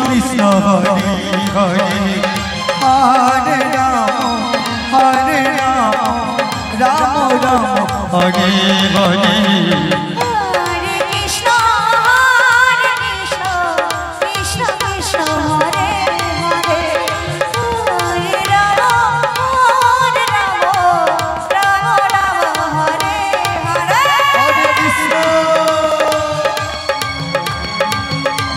Krishna Hare Hare Hare Ram Hare Ram Ram Ram Hare Hare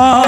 Oh.